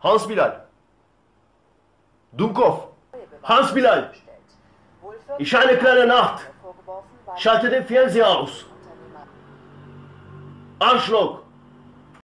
Hans Bilal. Dunkov. Hans Bilal. Ich eine kleine Nacht. Schalte den Fernseher aus. Arschloch.